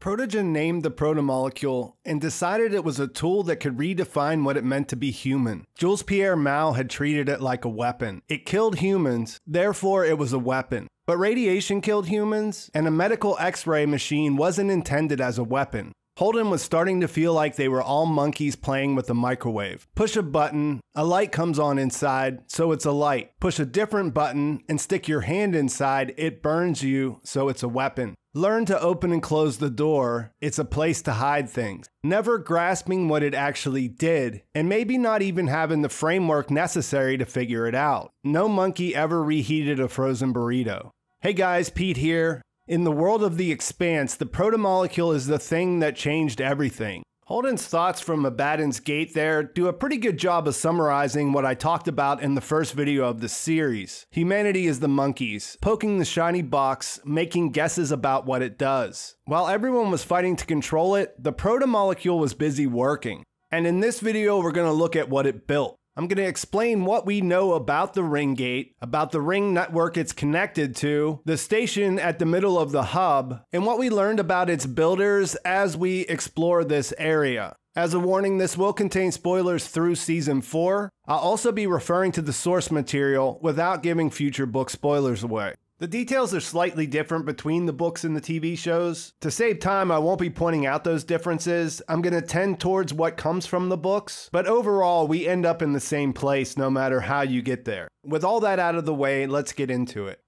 Protogen named the protomolecule and decided it was a tool that could redefine what it meant to be human. Jules Pierre Mao had treated it like a weapon. It killed humans, therefore, it was a weapon. But radiation killed humans, and a medical x ray machine wasn't intended as a weapon. Holden was starting to feel like they were all monkeys playing with a microwave. Push a button, a light comes on inside, so it's a light. Push a different button and stick your hand inside, it burns you, so it's a weapon. Learn to open and close the door. It's a place to hide things. Never grasping what it actually did, and maybe not even having the framework necessary to figure it out. No monkey ever reheated a frozen burrito. Hey guys, Pete here. In the world of the expanse, the protomolecule is the thing that changed everything. Holden's thoughts from Abaddon's Gate there do a pretty good job of summarizing what I talked about in the first video of the series. Humanity is the monkeys, poking the shiny box, making guesses about what it does. While everyone was fighting to control it, the protomolecule was busy working. And in this video, we're going to look at what it built. I'm going to explain what we know about the ring gate, about the ring network it's connected to, the station at the middle of the hub, and what we learned about its builders as we explore this area. As a warning, this will contain spoilers through season 4. I'll also be referring to the source material without giving future book spoilers away. The details are slightly different between the books and the TV shows. To save time, I won't be pointing out those differences. I'm going to tend towards what comes from the books, but overall, we end up in the same place no matter how you get there. With all that out of the way, let's get into it.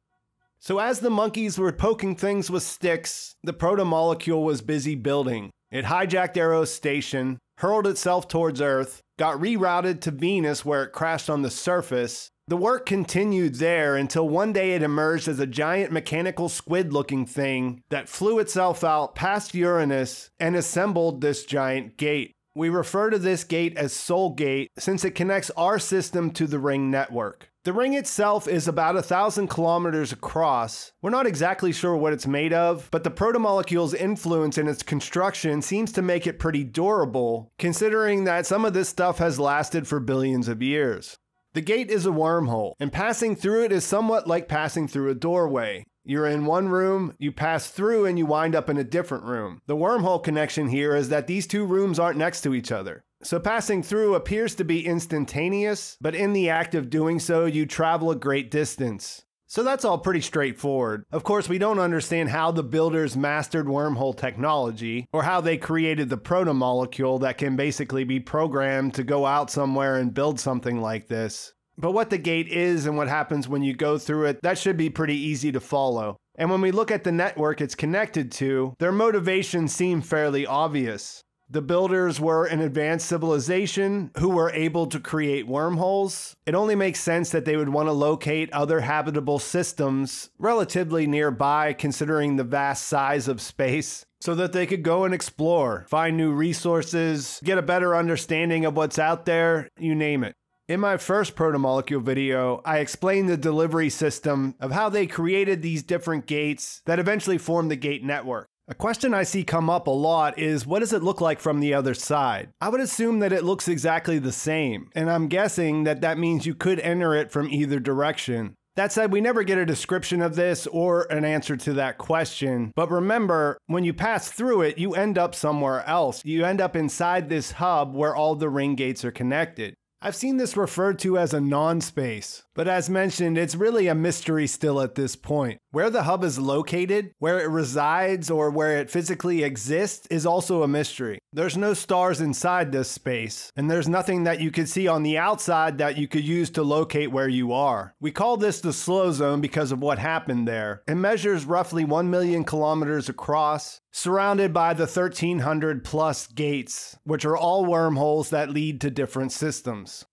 So, as the monkeys were poking things with sticks, the protomolecule was busy building. It hijacked Eros Station, hurled itself towards Earth, got rerouted to Venus where it crashed on the surface, the work continued there until one day it emerged as a giant mechanical squid looking thing that flew itself out past Uranus and assembled this giant gate. We refer to this gate as Sol Gate since it connects our system to the ring network. The ring itself is about a thousand kilometers across. We're not exactly sure what it's made of, but the protomolecule's influence in its construction seems to make it pretty durable, considering that some of this stuff has lasted for billions of years. The gate is a wormhole, and passing through it is somewhat like passing through a doorway. You're in one room, you pass through, and you wind up in a different room. The wormhole connection here is that these two rooms aren't next to each other. So passing through appears to be instantaneous, but in the act of doing so, you travel a great distance. So that's all pretty straightforward. Of course, we don't understand how the builders mastered wormhole technology, or how they created the protomolecule that can basically be programmed to go out somewhere and build something like this. But what the gate is and what happens when you go through it, that should be pretty easy to follow. And when we look at the network it's connected to, their motivations seem fairly obvious. The builders were an advanced civilization who were able to create wormholes. It only makes sense that they would want to locate other habitable systems relatively nearby, considering the vast size of space, so that they could go and explore, find new resources, get a better understanding of what's out there, you name it. In my first protomolecule video, I explained the delivery system of how they created these different gates that eventually formed the gate network. A question I see come up a lot is what does it look like from the other side? I would assume that it looks exactly the same, and I'm guessing that that means you could enter it from either direction. That said, we never get a description of this or an answer to that question. But remember, when you pass through it, you end up somewhere else. You end up inside this hub where all the ring gates are connected. I've seen this referred to as a non space, but as mentioned, it's really a mystery still at this point. Where the hub is located, where it resides, or where it physically exists is also a mystery. There's no stars inside this space, and there's nothing that you could see on the outside that you could use to locate where you are. We call this the slow zone because of what happened there. It measures roughly 1 million kilometers across, surrounded by the 1300 plus gates, which are all wormholes that lead to different systems.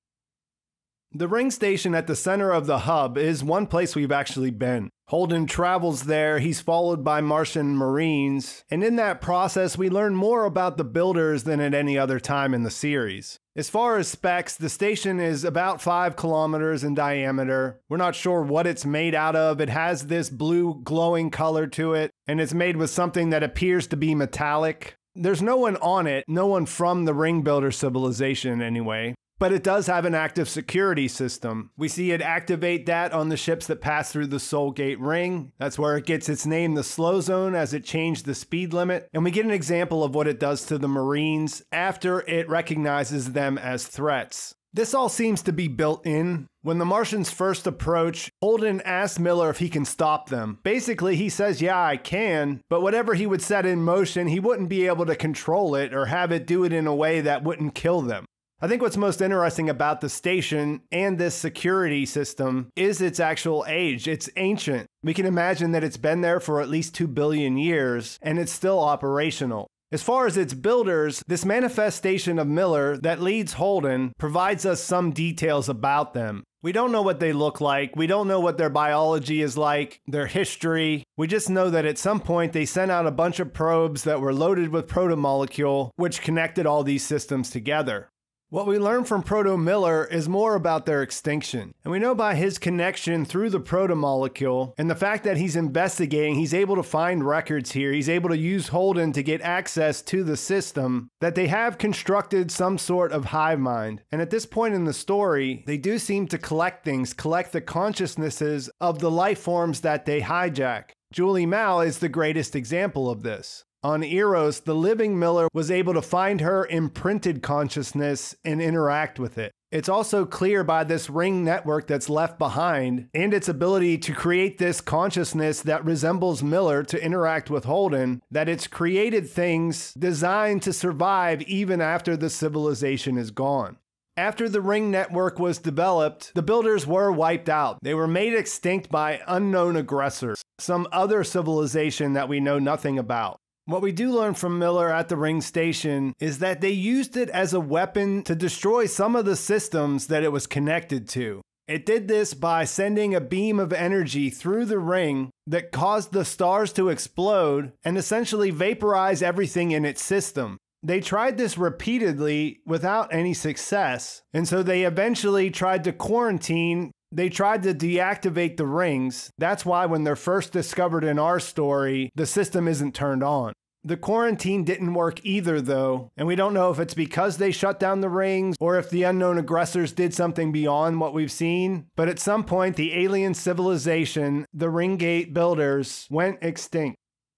The ring station at the center of the hub is one place we've actually been. Holden travels there, he's followed by Martian Marines, and in that process, we learn more about the builders than at any other time in the series. As far as specs, the station is about 5 kilometers in diameter. We're not sure what it's made out of. It has this blue glowing color to it, and it's made with something that appears to be metallic. There's no one on it, no one from the ring builder civilization anyway. But it does have an active security system. We see it activate that on the ships that pass through the Sol Gate ring. That's where it gets its name, the Slow Zone, as it changed the speed limit. And we get an example of what it does to the Marines after it recognizes them as threats. This all seems to be built in. When the Martians first approach, Holden asks Miller if he can stop them. Basically, he says, Yeah, I can, but whatever he would set in motion, he wouldn't be able to control it or have it do it in a way that wouldn't kill them. I think what's most interesting about the station and this security system is its actual age. It's ancient. We can imagine that it's been there for at least 2 billion years and it's still operational. As far as its builders, this manifestation of Miller that leads Holden provides us some details about them. We don't know what they look like. We don't know what their biology is like, their history. We just know that at some point they sent out a bunch of probes that were loaded with protomolecule, which connected all these systems together. What we learn from Proto Miller is more about their extinction. And we know by his connection through the protomolecule and the fact that he's investigating, he's able to find records here, he's able to use Holden to get access to the system, that they have constructed some sort of hive mind. And at this point in the story, they do seem to collect things, collect the consciousnesses of the life forms that they hijack. Julie Mao is the greatest example of this. On Eros, the living Miller was able to find her imprinted consciousness and interact with it. It's also clear by this ring network that's left behind and its ability to create this consciousness that resembles Miller to interact with Holden that it's created things designed to survive even after the civilization is gone. After the ring network was developed, the builders were wiped out. They were made extinct by unknown aggressors, some other civilization that we know nothing about. What we do learn from Miller at the ring station is that they used it as a weapon to destroy some of the systems that it was connected to. It did this by sending a beam of energy through the ring that caused the stars to explode and essentially vaporize everything in its system. They tried this repeatedly without any success, and so they eventually tried to quarantine they tried to deactivate the rings. That's why, when they're first discovered in our story, the system isn't turned on. The quarantine didn't work either, though, and we don't know if it's because they shut down the rings or if the unknown aggressors did something beyond what we've seen. But at some point, the alien civilization, the Ringgate builders, went extinct.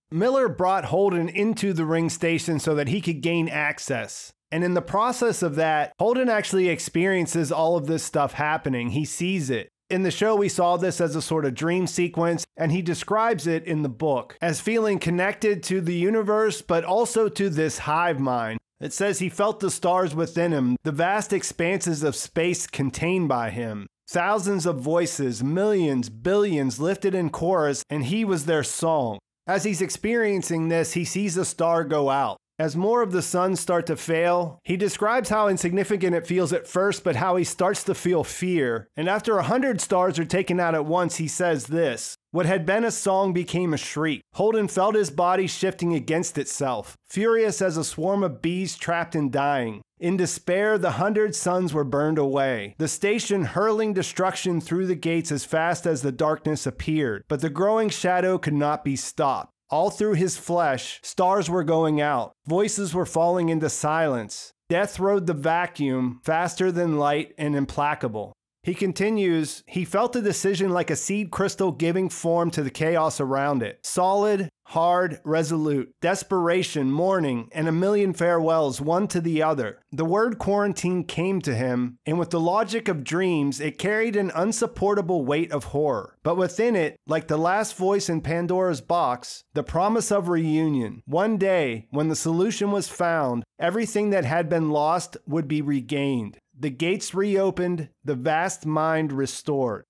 Miller brought Holden into the ring station so that he could gain access. And in the process of that, Holden actually experiences all of this stuff happening. He sees it. In the show, we saw this as a sort of dream sequence, and he describes it in the book as feeling connected to the universe, but also to this hive mind. It says he felt the stars within him, the vast expanses of space contained by him. Thousands of voices, millions, billions lifted in chorus, and he was their song. As he's experiencing this, he sees a star go out. As more of the suns start to fail, he describes how insignificant it feels at first, but how he starts to feel fear. And after a hundred stars are taken out at once, he says this What had been a song became a shriek. Holden felt his body shifting against itself, furious as a swarm of bees trapped and dying. In despair, the hundred suns were burned away, the station hurling destruction through the gates as fast as the darkness appeared. But the growing shadow could not be stopped. All through his flesh, stars were going out, voices were falling into silence. Death rode the vacuum faster than light and implacable. He continues, he felt the decision like a seed crystal giving form to the chaos around it. Solid, hard, resolute, desperation, mourning, and a million farewells, one to the other. The word quarantine came to him, and with the logic of dreams, it carried an unsupportable weight of horror. But within it, like the last voice in Pandora's box, the promise of reunion. One day, when the solution was found, everything that had been lost would be regained the gates reopened, the vast mind restored.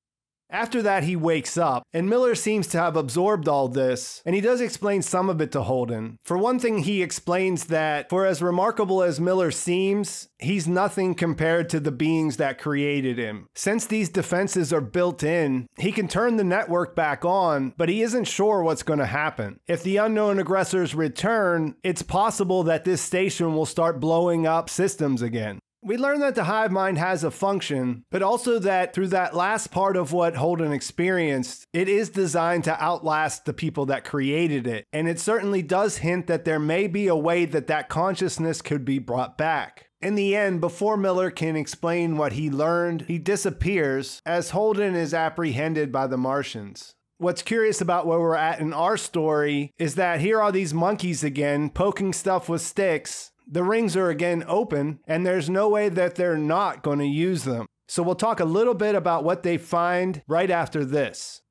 After that, he wakes up, and Miller seems to have absorbed all this, and he does explain some of it to Holden. For one thing, he explains that for as remarkable as Miller seems, he's nothing compared to the beings that created him. Since these defenses are built in, he can turn the network back on, but he isn't sure what's going to happen. If the unknown aggressors return, it's possible that this station will start blowing up systems again. We learn that the hive mind has a function, but also that through that last part of what Holden experienced, it is designed to outlast the people that created it. And it certainly does hint that there may be a way that that consciousness could be brought back. In the end, before Miller can explain what he learned, he disappears as Holden is apprehended by the Martians. What's curious about where we're at in our story is that here are these monkeys again poking stuff with sticks. The rings are again open, and there's no way that they're not going to use them. So we'll talk a little bit about what they find right after this.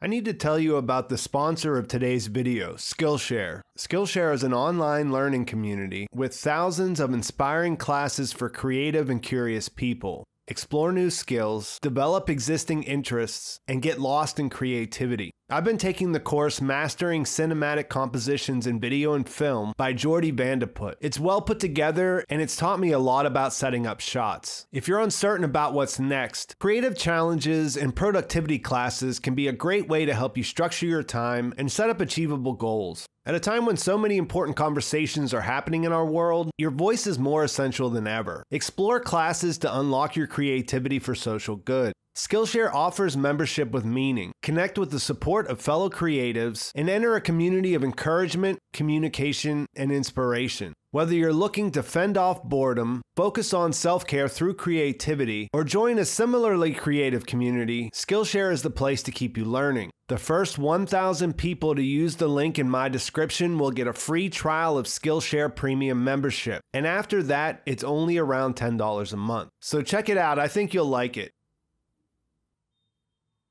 I need to tell you about the sponsor of today's video, Skillshare. Skillshare is an online learning community with thousands of inspiring classes for creative and curious people explore new skills, develop existing interests, and get lost in creativity. I've been taking the course Mastering Cinematic Compositions in Video and Film by Jordy Vandeput. It's well put together and it's taught me a lot about setting up shots. If you're uncertain about what's next, creative challenges and productivity classes can be a great way to help you structure your time and set up achievable goals. At a time when so many important conversations are happening in our world, your voice is more essential than ever. Explore classes to unlock your creativity for social good. Skillshare offers membership with meaning. Connect with the support of fellow creatives and enter a community of encouragement, communication, and inspiration. Whether you're looking to fend off boredom, focus on self care through creativity, or join a similarly creative community, Skillshare is the place to keep you learning. The first 1,000 people to use the link in my description will get a free trial of Skillshare Premium membership. And after that, it's only around $10 a month. So check it out. I think you'll like it.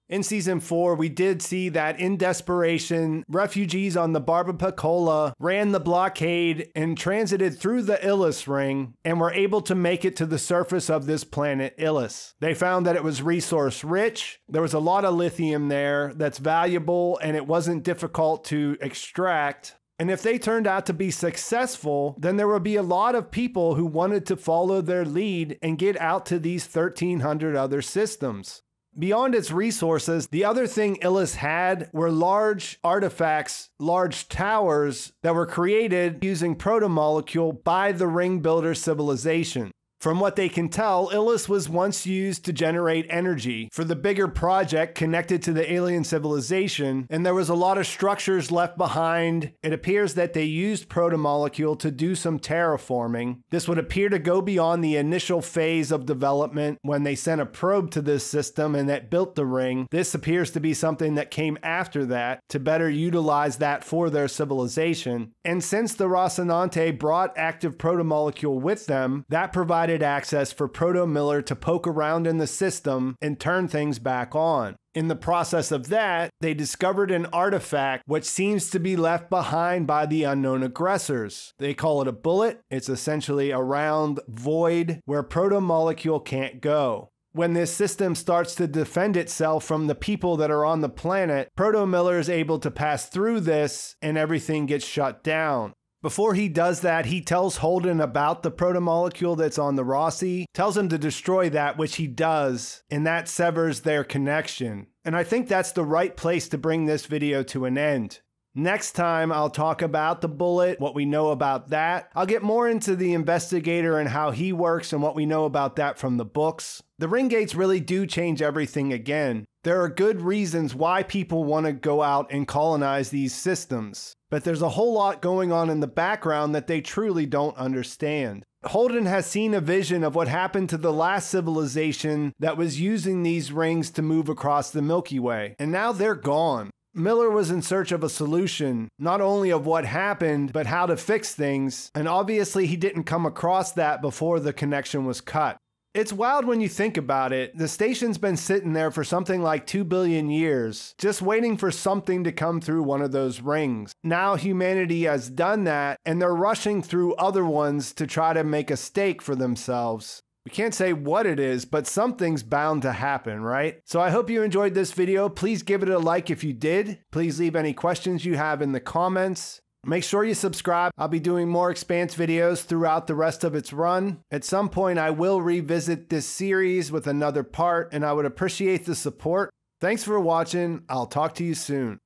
In season four, we did see that in desperation, refugees on the Barbapiccola ran the blockade and transited through the Ilus ring and were able to make it to the surface of this planet, Ilus. They found that it was resource rich. There was a lot of lithium there that's valuable and it wasn't difficult to extract. And if they turned out to be successful, then there would be a lot of people who wanted to follow their lead and get out to these 1,300 other systems. Beyond its resources, the other thing Ilus had were large artifacts, large towers that were created using protomolecule by the ring builder civilization. From what they can tell, Ilus was once used to generate energy for the bigger project connected to the alien civilization, and there was a lot of structures left behind. It appears that they used protomolecule to do some terraforming. This would appear to go beyond the initial phase of development when they sent a probe to this system and that built the ring. This appears to be something that came after that to better utilize that for their civilization. And since the Rocinante brought active protomolecule with them, that provided access for Proto Miller to poke around in the system and turn things back on. In the process of that, they discovered an artifact which seems to be left behind by the unknown aggressors. They call it a bullet. It's essentially a round void where proto molecule can't go. When this system starts to defend itself from the people that are on the planet, Proto Miller is able to pass through this and everything gets shut down. Before he does that, he tells Holden about the protomolecule that's on the Rossi, tells him to destroy that, which he does, and that severs their connection. And I think that's the right place to bring this video to an end. Next time, I'll talk about the bullet, what we know about that. I'll get more into the investigator and how he works and what we know about that from the books. The ring gates really do change everything again. There are good reasons why people want to go out and colonize these systems, but there's a whole lot going on in the background that they truly don't understand. Holden has seen a vision of what happened to the last civilization that was using these rings to move across the Milky Way, and now they're gone. Miller was in search of a solution, not only of what happened, but how to fix things, and obviously he didn't come across that before the connection was cut. It's wild when you think about it. The station's been sitting there for something like 2 billion years, just waiting for something to come through one of those rings. Now humanity has done that, and they're rushing through other ones to try to make a stake for themselves. We can't say what it is, but something's bound to happen, right? So I hope you enjoyed this video. Please give it a like if you did. Please leave any questions you have in the comments. Make sure you subscribe. I'll be doing more Expanse videos throughout the rest of its run. At some point, I will revisit this series with another part, and I would appreciate the support. Thanks for watching. I'll talk to you soon.